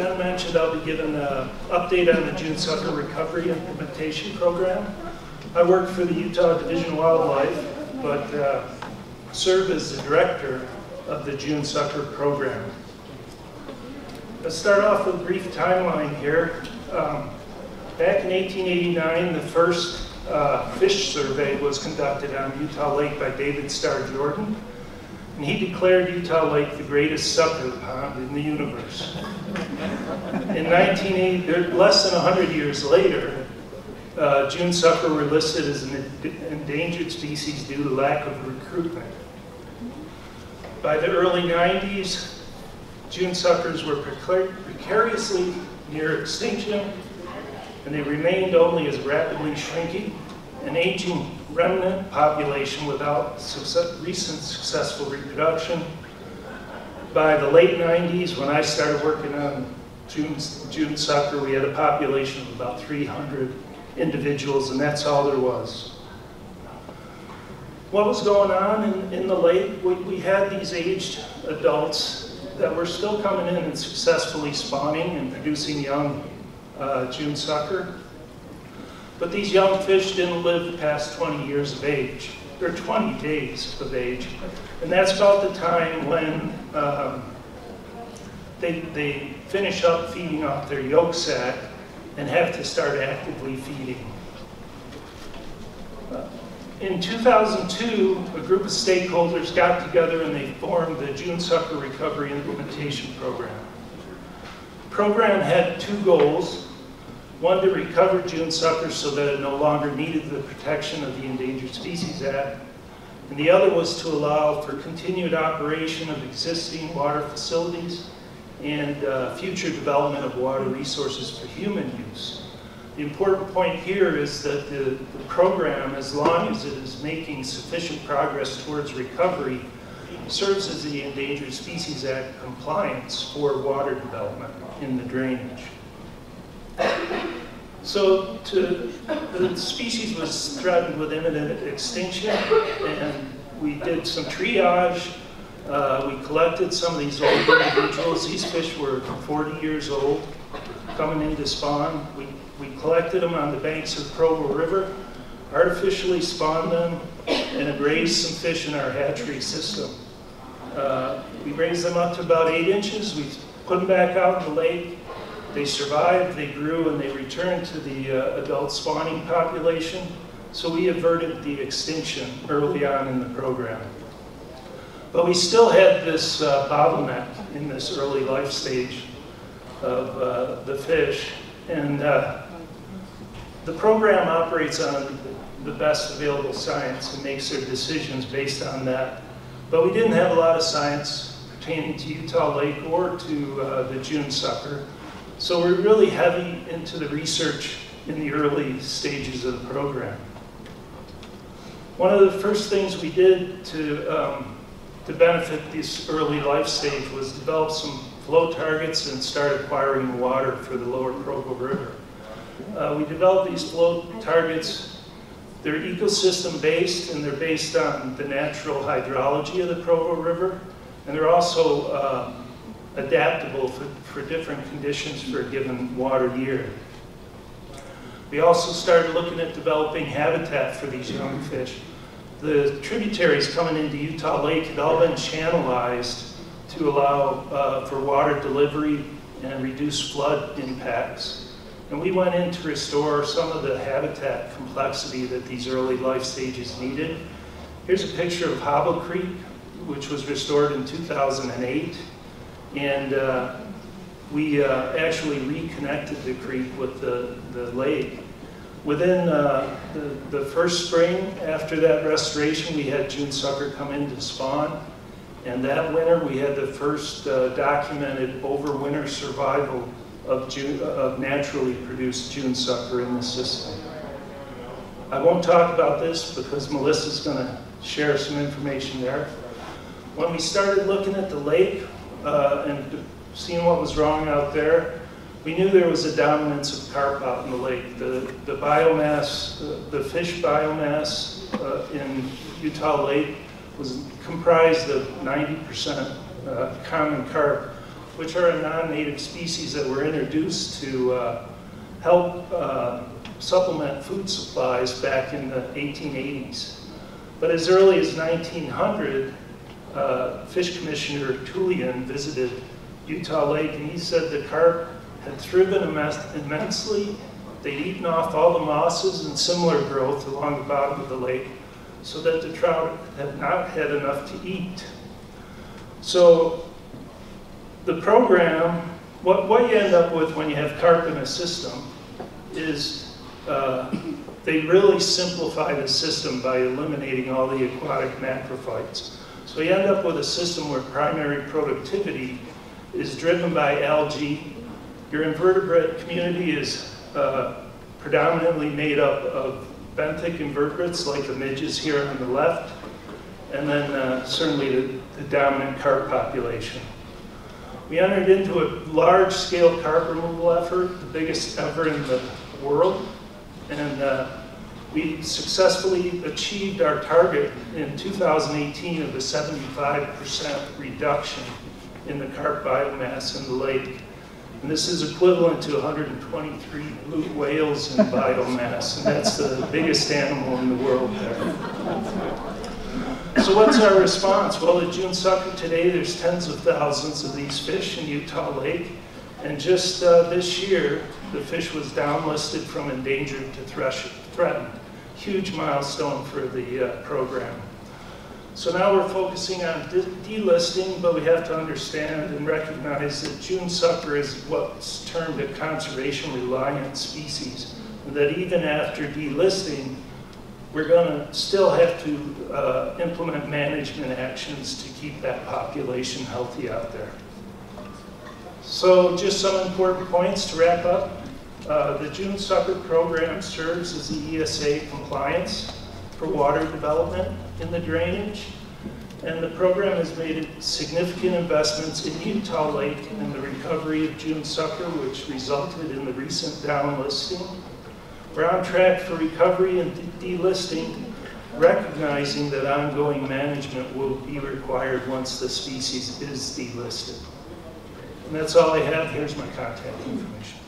Ben mentioned, I'll be giving an update on the June Sucker Recovery Implementation Program. I work for the Utah Division of Wildlife, but uh, serve as the director of the June Sucker Program. Let's start off with a brief timeline here. Um, back in 1889, the first uh, fish survey was conducted on Utah Lake by David Starr Jordan, and he declared Utah Lake the greatest sucker pond in the universe. In 1980, less than 100 years later, uh, June sucker were listed as an endangered species due to lack of recruitment. By the early 90s, June suckers were precariously near extinction, and they remained only as rapidly shrinking an aging remnant population without success, recent successful reproduction. By the late 90s, when I started working on June, June sucker, we had a population of about 300 individuals, and that's all there was. What was going on in, in the lake? We, we had these aged adults that were still coming in and successfully spawning and producing young uh, June sucker. But these young fish didn't live past 20 years of age. They're 20 days of age. And that's about the time when um, they, they finish up feeding off their yolk sac and have to start actively feeding. Uh, in 2002, a group of stakeholders got together and they formed the June Sucker Recovery Implementation Program. The program had two goals. One, to recover June suckers so that it no longer needed the protection of the Endangered Species Act. And the other was to allow for continued operation of existing water facilities and uh, future development of water resources for human use. The important point here is that the, the program, as long as it is making sufficient progress towards recovery, serves as the Endangered Species Act compliance for water development in the drainage. So to, the species was threatened with imminent extinction, and we did some triage. Uh, we collected some of these old individuals. These fish were 40 years old, coming into spawn. We, we collected them on the banks of the Provo River, artificially spawned them, and raised some fish in our hatchery system. Uh, we raised them up to about eight inches. We put them back out in the lake, they survived, they grew, and they returned to the uh, adult spawning population. So we averted the extinction early on in the program. But we still had this uh, bottleneck in this early life stage of uh, the fish. And uh, the program operates on the best available science and makes their decisions based on that. But we didn't have a lot of science pertaining to Utah Lake or to uh, the June sucker. So we're really heavy into the research in the early stages of the program. One of the first things we did to, um, to benefit this early life stage was develop some flow targets and start acquiring water for the lower Provo River. Uh, we developed these flow targets. They're ecosystem based and they're based on the natural hydrology of the Provo River. And they're also uh, adaptable for, for different conditions for a given water year. We also started looking at developing habitat for these young fish. The tributaries coming into Utah Lake had all been channelized to allow uh, for water delivery and reduce flood impacts. And we went in to restore some of the habitat complexity that these early life stages needed. Here's a picture of Hobble Creek, which was restored in 2008. And uh, we uh, actually reconnected the creek with the, the lake. Within uh, the, the first spring after that restoration, we had June sucker come in to spawn. And that winter, we had the first uh, documented overwinter survival of, June, of naturally produced June sucker in the system. I won't talk about this because Melissa's going to share some information there. When we started looking at the lake, uh, and seeing what was wrong out there, we knew there was a dominance of carp out in the lake. The, the biomass, uh, the fish biomass uh, in Utah Lake was comprised of 90% uh, common carp, which are a non-native species that were introduced to uh, help uh, supplement food supplies back in the 1880s. But as early as 1900, uh, Fish Commissioner Tullian visited Utah Lake and he said the carp had thriven immensely. They'd eaten off all the mosses and similar growth along the bottom of the lake so that the trout had not had enough to eat. So the program, what, what you end up with when you have carp in a system is uh, they really simplify the system by eliminating all the aquatic macrophytes. So you end up with a system where primary productivity is driven by algae. Your invertebrate community is uh, predominantly made up of benthic invertebrates like the midges here on the left, and then uh, certainly the, the dominant carp population. We entered into a large-scale carp removal effort, the biggest ever in the world, and uh, we successfully achieved our target in 2018 of a 75% reduction in the carp biomass in the lake. And this is equivalent to 123 blue whales in biomass, and that's the biggest animal in the world there. So what's our response? Well, at June Sucker today, there's tens of thousands of these fish in Utah Lake, and just uh, this year, the fish was downlisted from endangered to threatened. Huge milestone for the uh, program. So now we're focusing on delisting, but we have to understand and recognize that June sucker is what's termed a conservation reliant species, and that even after delisting, we're going to still have to uh, implement management actions to keep that population healthy out there. So just some important points to wrap up. Uh, the June Sucker program serves as the ESA compliance for water development in the drainage. And the program has made significant investments in Utah Lake and the recovery of June Sucker, which resulted in the recent downlisting. We're on track for recovery and delisting, recognizing that ongoing management will be required once the species is delisted. And that's all I have. Here's my contact information.